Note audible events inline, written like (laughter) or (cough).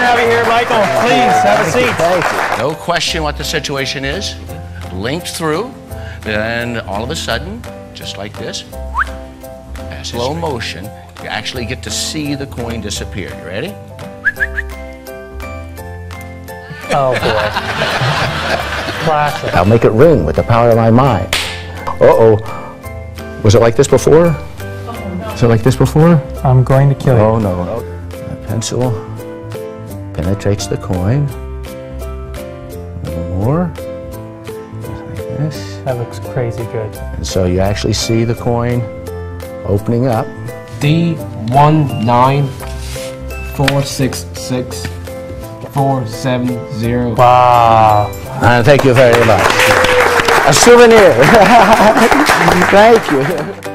Michael. Please have a seat. Thank you. No question what the situation is. Linked through. Then all of a sudden, just like this, slow motion, you actually get to see the coin disappear. You ready? Oh boy. (laughs) Classic. I'll make it ring with the power of my mind. Uh-oh. Was it like this before? Oh, Was it like this before? I'm going to kill you. Oh, no. The pencil penetrates the coin. A little more. Just like this. That looks crazy good. And so you actually see the coin opening up. D one nine four six six four seven zero. Wow. And thank you very much. A souvenir. (laughs) thank you.